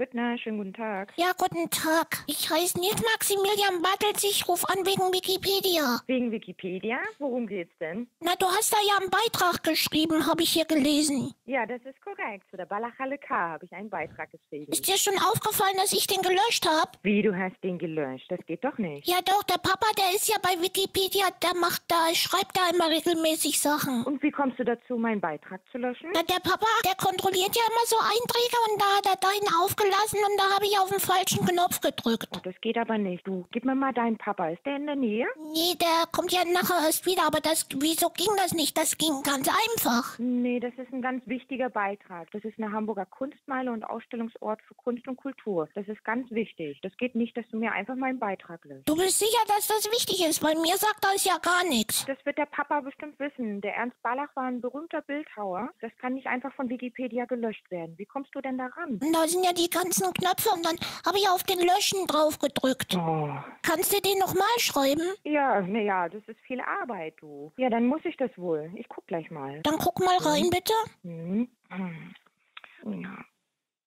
Büttner, schönen guten Tag. Ja, guten Tag. Ich heiße Nils Maximilian Bartels. Ich rufe an wegen Wikipedia. Wegen Wikipedia? Worum geht's denn? Na, du hast da ja einen Beitrag geschrieben, habe ich hier gelesen. Ja, das ist korrekt. Zu der Balachhalle K habe ich einen Beitrag geschrieben. Ist dir schon aufgefallen, dass ich den gelöscht habe? Wie, du hast den gelöscht? Das geht doch nicht. Ja, doch, der Papa, der ist ja bei Wikipedia, der macht da, schreibt da immer regelmäßig Sachen. Und wie kommst du dazu, meinen Beitrag zu löschen? Na, der Papa, der kontrolliert ja immer so Einträge und da hat er deinen aufgelassen und da habe ich auf den falschen Knopf gedrückt. Oh, das geht aber nicht. Du, gib mir mal deinen Papa. Ist der in der Nähe? Nee, der kommt ja nachher erst wieder, aber das, wieso ging das nicht? Das ging ganz einfach. Nee, das ist ein ganz wichtiger Beitrag. Das ist eine Hamburger Kunstmeile und Ausstellungsort für Kunst und Kultur. Das ist ganz wichtig. Das geht nicht, dass du mir einfach meinen Beitrag löscht. Du bist sicher, dass das wichtig ist? Bei mir sagt das ja gar nichts. Das wird der Papa bestimmt wissen. Der Ernst Ballach war ein berühmter Bildhauer. Das kann nicht einfach von Wikipedia gelöscht werden. Wie kommst du denn da ran? Da sind ja die ganzen Knöpfe und dann habe ich auf den Löschen drauf gedrückt. Oh. Kannst du den nochmal schreiben? Ja, naja, das ist viel Arbeit, du. Ja, dann muss ich das wohl. Ich guck gleich mal. Dann guck mal rein, bitte. Hm. Hm. Ja.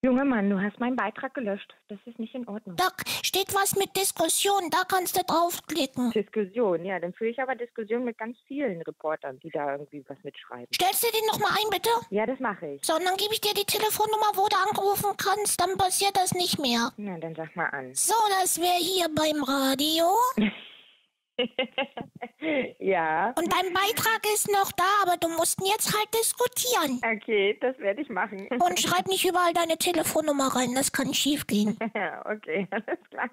Junger Mann, du hast meinen Beitrag gelöscht. Das ist nicht in Ordnung. Da steht was mit Diskussion, da kannst du draufklicken. Diskussion, ja, dann führe ich aber Diskussion mit ganz vielen Reportern, die da irgendwie was mitschreiben. Stellst du den nochmal ein, bitte? Ja, das mache ich. So, und dann gebe ich dir die Telefonnummer, wo du anrufen kannst, dann passiert das nicht mehr. Na, dann sag mal an. So, das wäre hier beim Radio. ja. Und dein Beitrag ist noch da, aber du musst ihn jetzt halt diskutieren. Okay, das werde ich machen. Und schreib nicht überall deine Telefonnummer rein, das kann schief gehen. okay, alles klar.